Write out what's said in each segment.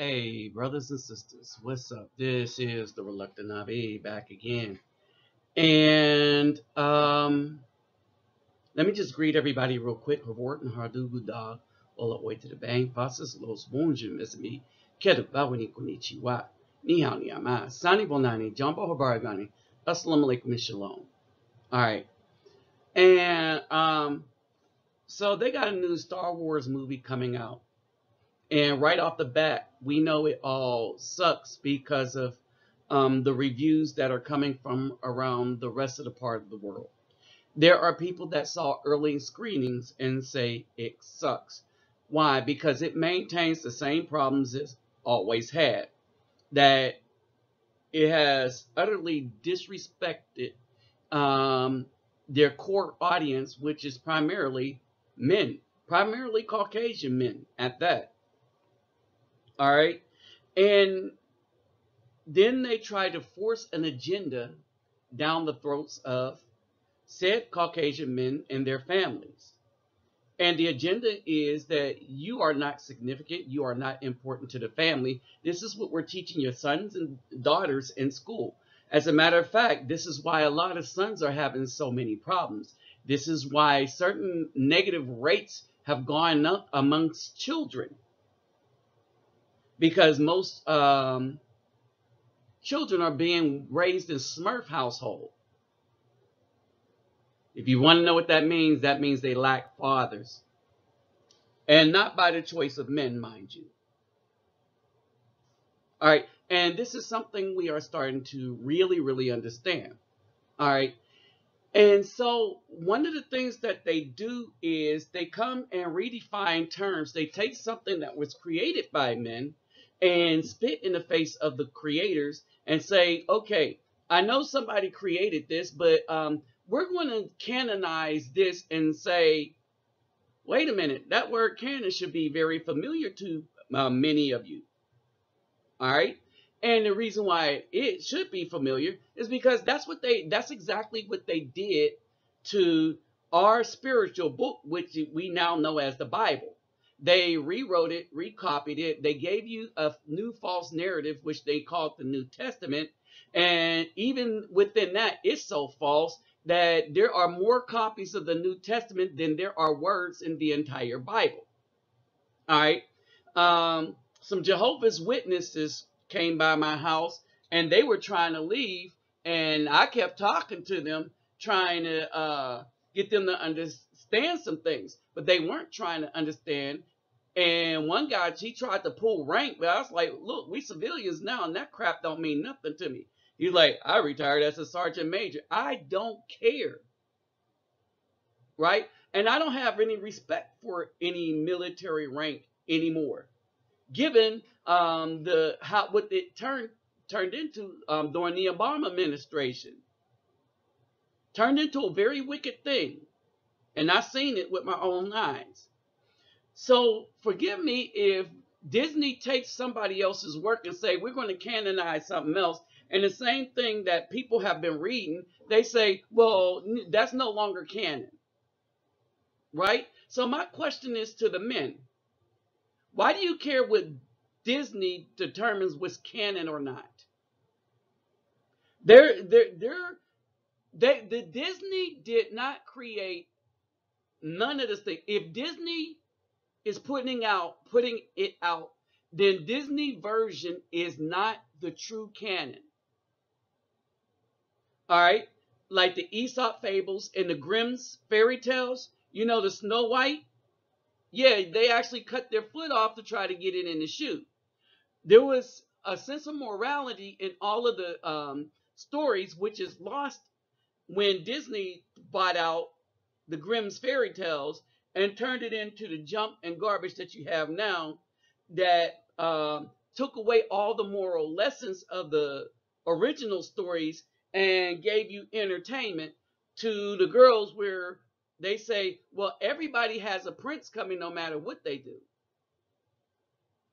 Hey, brothers and sisters, what's up? This is the Reluctant Nabi back again. And um, let me just greet everybody real quick. Havortan Hardugu all the way to the bank. Pasas Los Bonjour, Miss Me. Kedu Bawani Kunichiwa. Ni hao ni ama. Sani Bonani, Jumbo Habaragani. Assalamu alaikum shalom. All right. And um, so they got a new Star Wars movie coming out. And right off the bat, we know it all sucks because of um, the reviews that are coming from around the rest of the part of the world. There are people that saw early screenings and say it sucks. Why? Because it maintains the same problems it's always had. That it has utterly disrespected um, their core audience, which is primarily men, primarily Caucasian men at that. All right. And then they try to force an agenda down the throats of said Caucasian men and their families. And the agenda is that you are not significant, you are not important to the family. This is what we're teaching your sons and daughters in school. As a matter of fact, this is why a lot of sons are having so many problems. This is why certain negative rates have gone up amongst children because most um, children are being raised in Smurf household. If you want to know what that means, that means they lack fathers. And not by the choice of men, mind you. All right. And this is something we are starting to really, really understand. All right. And so one of the things that they do is they come and redefine terms. They take something that was created by men and spit in the face of the creators and say, okay, I know somebody created this, but um, we're going to canonize this and say, wait a minute, that word canon should be very familiar to uh, many of you. All right. And the reason why it should be familiar is because that's what they, that's exactly what they did to our spiritual book, which we now know as the Bible. They rewrote it, recopied it. They gave you a new false narrative, which they called the New Testament. And even within that, it's so false that there are more copies of the New Testament than there are words in the entire Bible. All right. Um, some Jehovah's Witnesses came by my house and they were trying to leave. And I kept talking to them, trying to uh, get them to understand some things, but they weren't trying to understand. And one guy, he tried to pull rank, but I was like, look, we civilians now, and that crap don't mean nothing to me. He's like, I retired as a sergeant major. I don't care. Right? And I don't have any respect for any military rank anymore. Given um, the how what it turned turned into um, during the Obama administration. Turned into a very wicked thing. And I've seen it with my own eyes. So forgive me if Disney takes somebody else's work and say, we're going to canonize something else. And the same thing that people have been reading, they say, well, that's no longer canon. Right? So my question is to the men. Why do you care what Disney determines what's canon or not? They're, they're, they're, they, the Disney did not create none of this thing. If Disney is putting out putting it out, then Disney version is not the true canon. All right, like the Aesop fables and the Grimm's fairy tales. You know the Snow White. Yeah, they actually cut their foot off to try to get it in the shoe. There was a sense of morality in all of the um, stories, which is lost when Disney bought out the Grimm's fairy tales and turned it into the junk and garbage that you have now that um, took away all the moral lessons of the original stories and gave you entertainment to the girls where they say, well, everybody has a prince coming no matter what they do.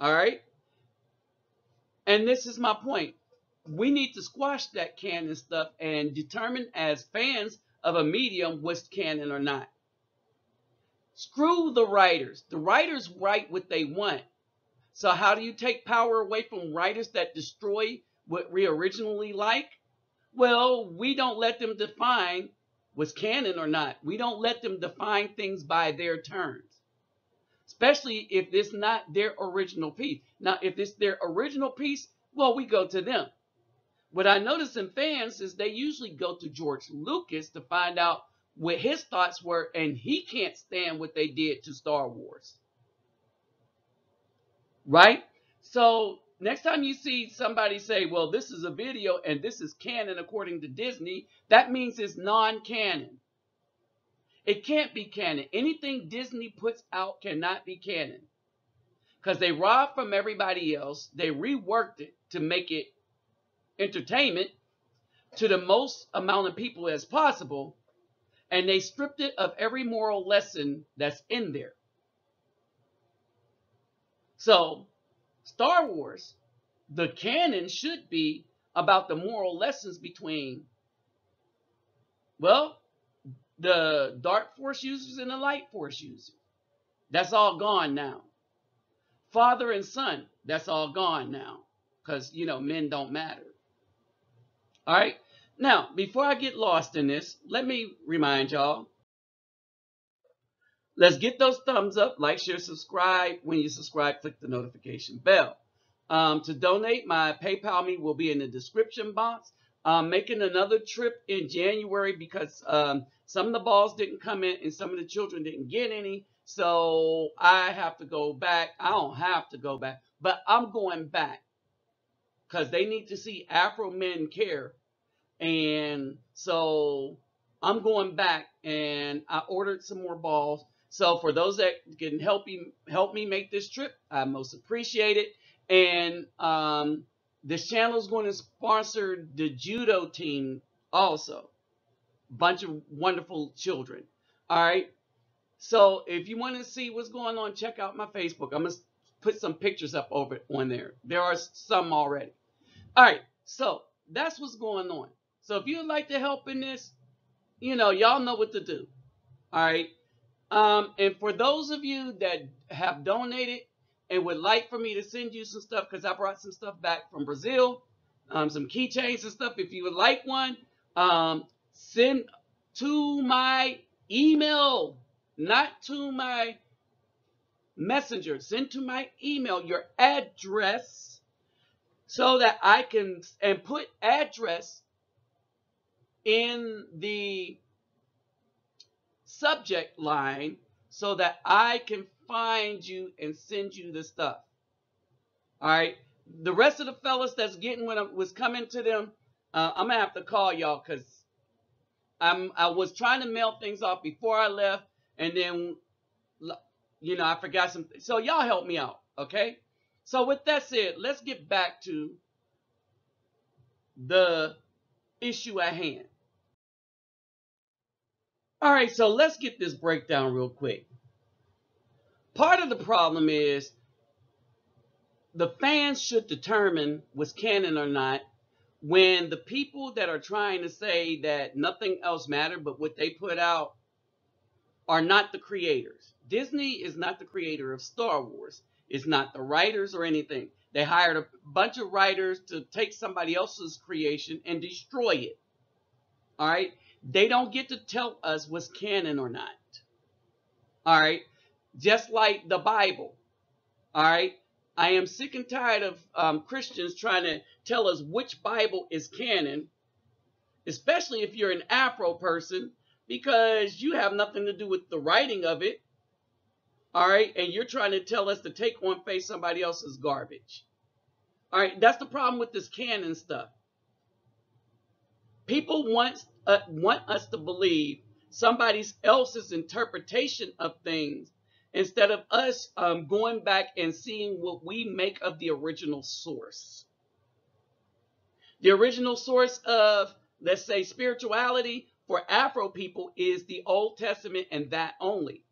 All right. And this is my point. We need to squash that canon stuff and determine as fans of a medium what's canon or not. Screw the writers. The writers write what they want. So how do you take power away from writers that destroy what we originally like? Well, we don't let them define what's canon or not. We don't let them define things by their terms. Especially if it's not their original piece. Now, if it's their original piece, well, we go to them. What I notice in fans is they usually go to George Lucas to find out what his thoughts were, and he can't stand what they did to Star Wars. Right? So next time you see somebody say, well, this is a video and this is canon according to Disney, that means it's non-canon. It can't be canon. Anything Disney puts out cannot be canon. Because they robbed from everybody else. They reworked it to make it entertainment to the most amount of people as possible. And they stripped it of every moral lesson that's in there. So, Star Wars, the canon should be about the moral lessons between, well, the dark force users and the light force users. That's all gone now. Father and son, that's all gone now. Because, you know, men don't matter. All right. Now, before I get lost in this, let me remind y'all Let's get those thumbs up, like, share, subscribe. When you subscribe, click the notification bell. Um, to donate, my PayPal me will be in the description box. I'm making another trip in January because um, some of the balls didn't come in and some of the children didn't get any. So I have to go back. I don't have to go back, but I'm going back because they need to see Afro men care. And so I'm going back and I ordered some more balls. So for those that can help me help me make this trip, I most appreciate it. And um, this channel is going to sponsor the judo team also. Bunch of wonderful children. All right. So if you want to see what's going on, check out my Facebook. I'm gonna put some pictures up over on there. There are some already. All right. So that's what's going on. So if you'd like to help in this, you know, y'all know what to do. All right. Um, and for those of you that have donated and would like for me to send you some stuff, because I brought some stuff back from Brazil, um, some keychains and stuff. If you would like one, um, send to my email, not to my messenger. Send to my email your address so that I can and put address in the subject line so that I can find you and send you the stuff. All right. The rest of the fellas that's getting when I was coming to them, uh, I'm gonna have to call y'all because I'm I was trying to mail things off before I left, and then you know I forgot some. So y'all help me out, okay? So with that said, let's get back to the issue at hand. All right, so let's get this breakdown real quick. Part of the problem is the fans should determine what's canon or not when the people that are trying to say that nothing else mattered but what they put out are not the creators. Disney is not the creator of Star Wars. It's not the writers or anything. They hired a bunch of writers to take somebody else's creation and destroy it. All right. They don't get to tell us what's canon or not. All right. Just like the Bible. All right. I am sick and tired of um, Christians trying to tell us which Bible is canon, especially if you're an Afro person, because you have nothing to do with the writing of it. All right. And you're trying to tell us to take on faith somebody else's garbage. All right. That's the problem with this canon stuff. People want uh, want us to believe somebody else's interpretation of things instead of us um, going back and seeing what we make of the original source. The original source of, let's say, spirituality for Afro people is the Old Testament and that only.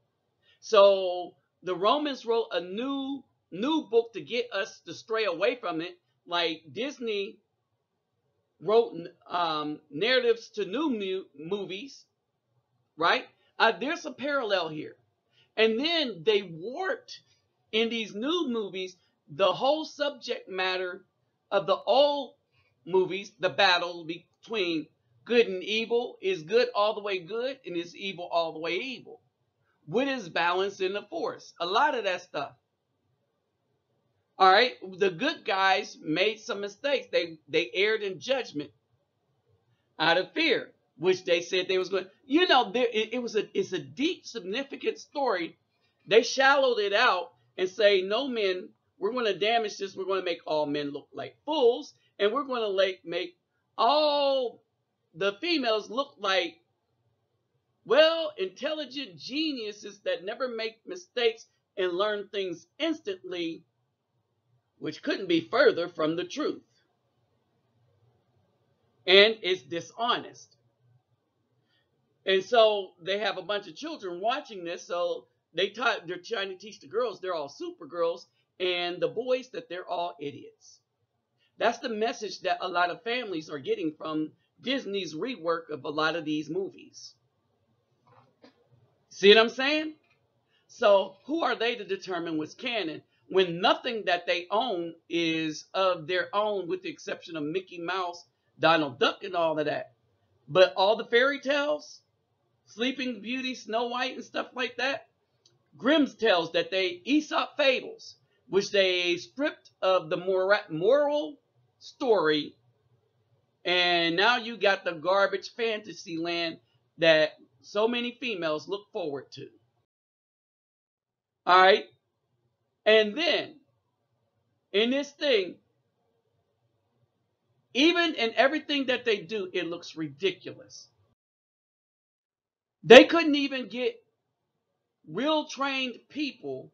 So the Romans wrote a new new book to get us to stray away from it, like Disney wrote um, narratives to new mu movies, right? Uh, there's a parallel here. And then they warped in these new movies the whole subject matter of the old movies, the battle between good and evil, is good all the way good and is evil all the way evil. What is balance in the force? A lot of that stuff. All right, the good guys made some mistakes. They they erred in judgment out of fear, which they said they was going. You know, there it, it was a it's a deep, significant story. They shallowed it out and say, no men, we're going to damage this. We're going to make all men look like fools, and we're going to like make all the females look like well, intelligent geniuses that never make mistakes and learn things instantly, which couldn't be further from the truth. And it's dishonest. And so they have a bunch of children watching this, so they taught they're trying to teach the girls they're all super girls, and the boys that they're all idiots. That's the message that a lot of families are getting from Disney's rework of a lot of these movies. See what I'm saying? So who are they to determine what's canon when nothing that they own is of their own with the exception of Mickey Mouse, Donald Duck and all of that. But all the fairy tales, Sleeping Beauty, Snow White and stuff like that, Grimm's tales that they Aesop fables, which they stripped of the moral story and now you got the garbage fantasy land that so many females look forward to. All right. And then in this thing, even in everything that they do, it looks ridiculous. They couldn't even get real trained people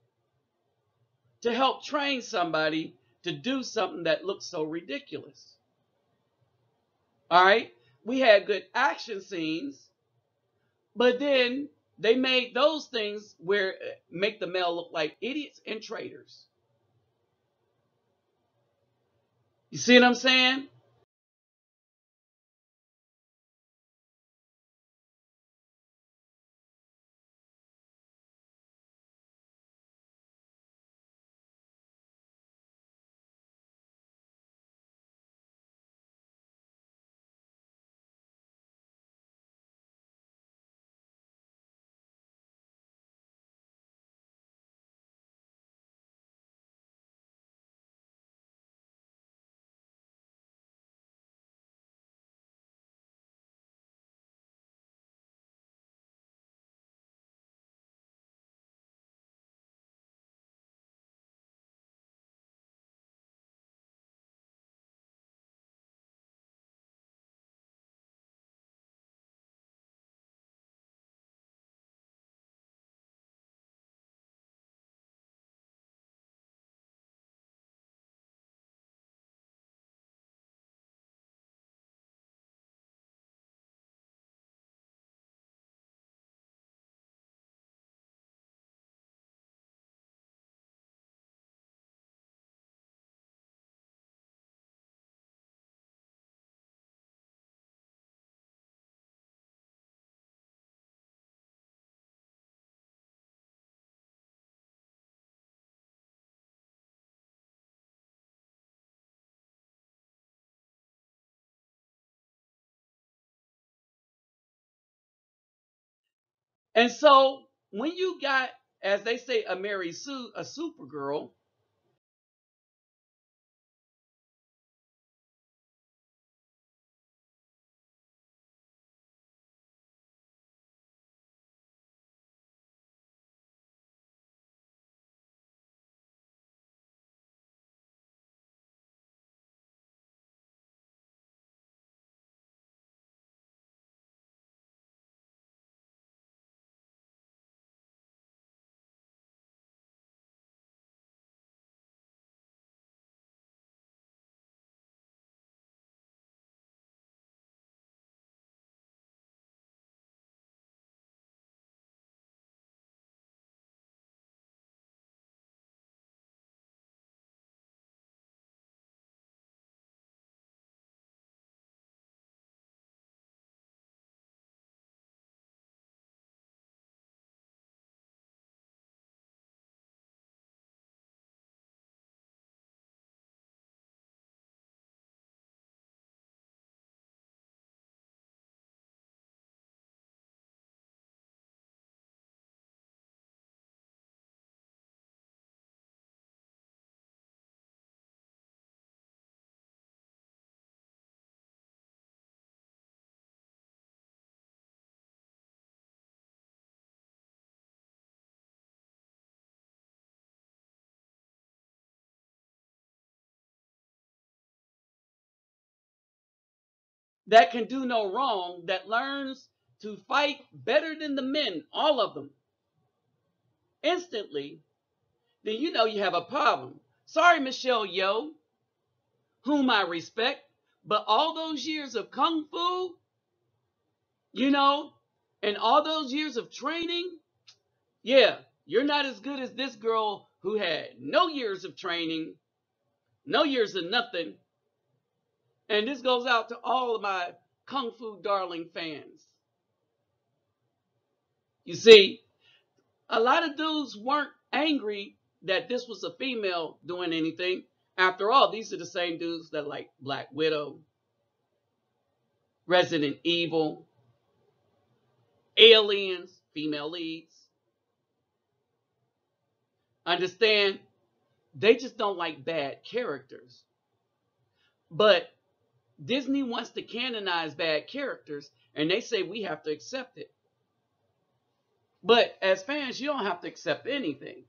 to help train somebody to do something that looks so ridiculous. All right. We had good action scenes, but then they made those things where uh, make the male look like idiots and traitors. You see what I'm saying? And so when you got, as they say, a Mary Sue, a Supergirl, that can do no wrong, that learns to fight better than the men, all of them, instantly, then you know you have a problem. Sorry, Michelle Yeoh, whom I respect, but all those years of kung fu, you know, and all those years of training, yeah, you're not as good as this girl who had no years of training, no years of nothing. And this goes out to all of my Kung Fu Darling fans. You see, a lot of dudes weren't angry that this was a female doing anything. After all, these are the same dudes that like Black Widow, Resident Evil, Aliens, female leads. Understand? They just don't like bad characters. But Disney wants to canonize bad characters, and they say we have to accept it. But as fans, you don't have to accept anything.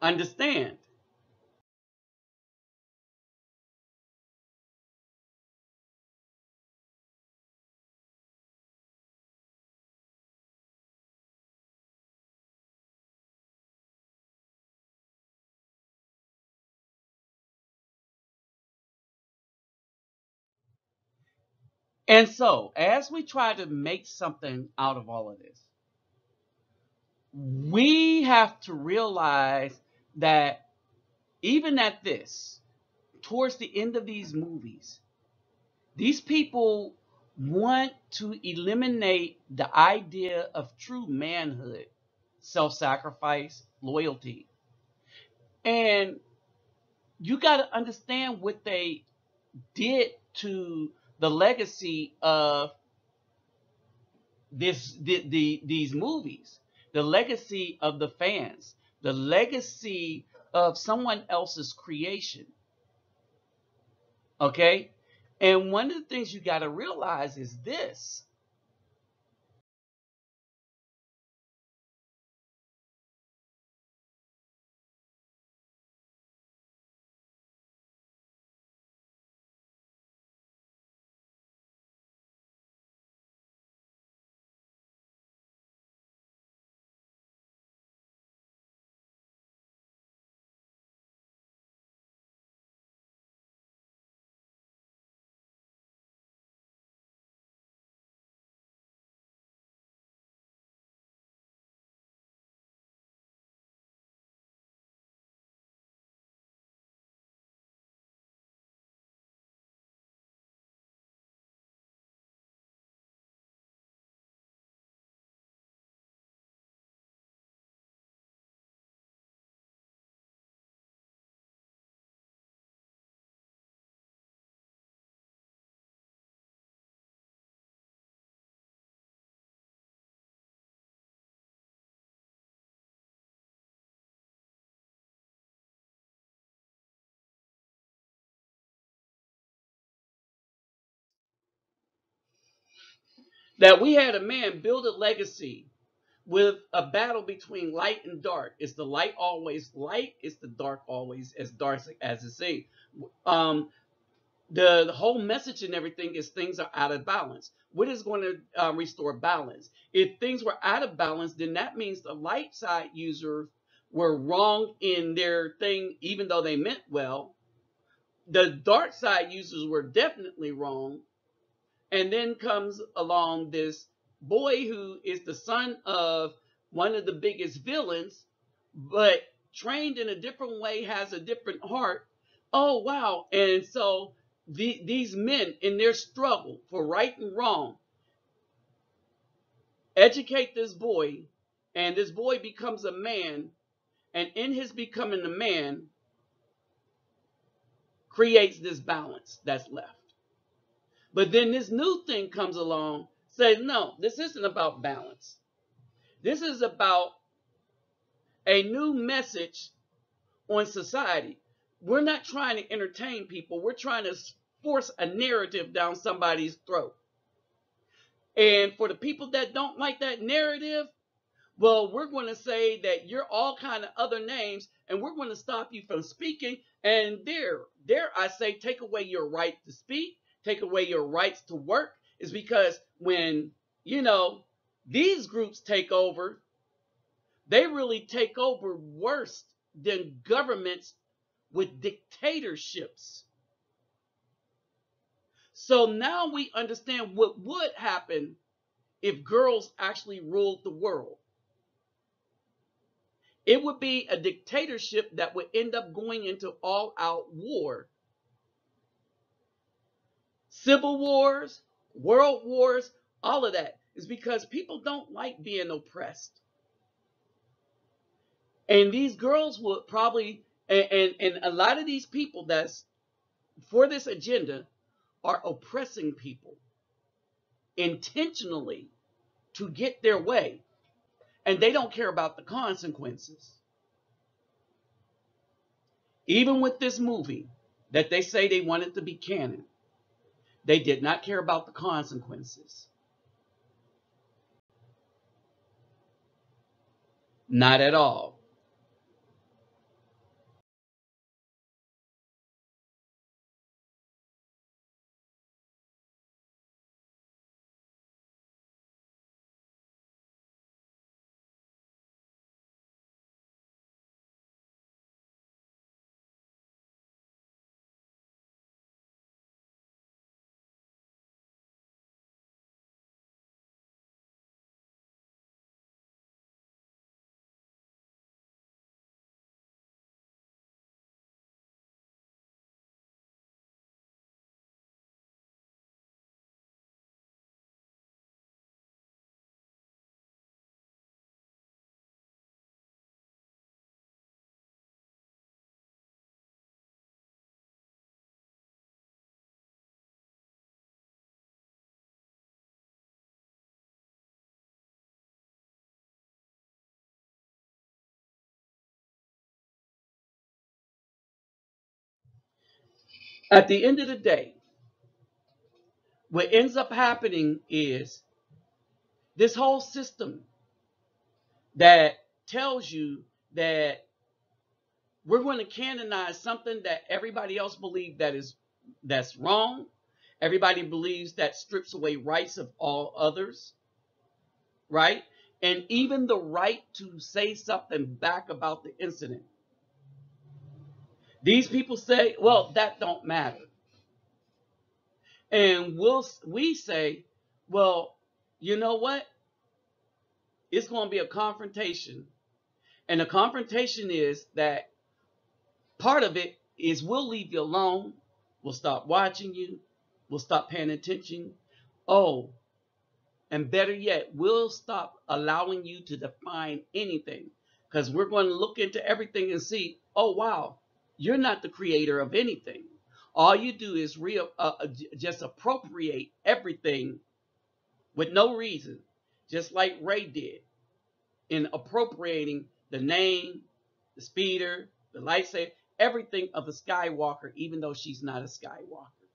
Understand? And so, as we try to make something out of all of this, we have to realize that even at this, towards the end of these movies, these people want to eliminate the idea of true manhood, self sacrifice, loyalty. And you got to understand what they did to the legacy of this the, the these movies. The legacy of the fans. The legacy of someone else's creation. Okay? And one of the things you got to realize is this that we had a man build a legacy with a battle between light and dark is the light always light is the dark always as dark as it say um the, the whole message and everything is things are out of balance. What is going to uh, restore balance? If things were out of balance, then that means the light side users were wrong in their thing, even though they meant well. The dark side users were definitely wrong. And then comes along this boy who is the son of one of the biggest villains, but trained in a different way, has a different heart. Oh, wow. And so the, these men in their struggle for right and wrong educate this boy, and this boy becomes a man, and in his becoming a man, creates this balance that's left. But then this new thing comes along, says, no, this isn't about balance. This is about a new message on society. We're not trying to entertain people. We're trying to force a narrative down somebody's throat. And for the people that don't like that narrative, well, we're going to say that you're all kind of other names, and we're going to stop you from speaking. And there, there, I say, take away your right to speak, take away your rights to work, is because when you know these groups take over, they really take over worse than governments with dictatorships. So now we understand what would happen if girls actually ruled the world. It would be a dictatorship that would end up going into all out war. Civil wars, world wars, all of that is because people don't like being oppressed. And these girls would probably, and, and, and a lot of these people that's for this agenda are oppressing people intentionally to get their way. And they don't care about the consequences. Even with this movie that they say they wanted to be canon, they did not care about the consequences. Not at all. At the end of the day, what ends up happening is this whole system that tells you that we're going to canonize something that everybody else believes that is that's wrong. Everybody believes that strips away rights of all others, right? And even the right to say something back about the incident. These people say, well, that don't matter. And we'll we say, well, you know what? It's going to be a confrontation. And the confrontation is that part of it is we'll leave you alone. We'll stop watching you. We'll stop paying attention. Oh, and better yet, we'll stop allowing you to define anything because we're going to look into everything and see, oh, wow, you're not the creator of anything. All you do is re- uh, uh just appropriate everything with no reason, just like Rey did in appropriating the name, the speeder, the lightsaber, everything of a Skywalker, even though she's not a Skywalker.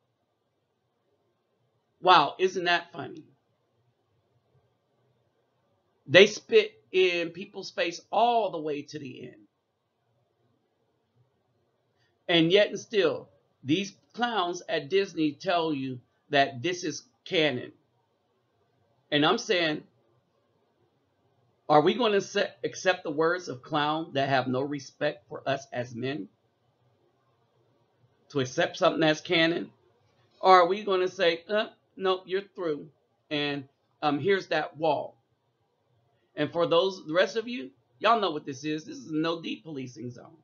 Wow, isn't that funny? They spit in people's face all the way to the end. And yet and still, these clowns at Disney tell you that this is canon. And I'm saying, are we going to accept the words of clown that have no respect for us as men? To accept something as canon? Or are we going to say, uh, no, you're through. And um, here's that wall. And for those, the rest of you, y'all know what this is. This is no deep policing zone.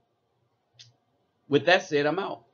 With that said, I'm out.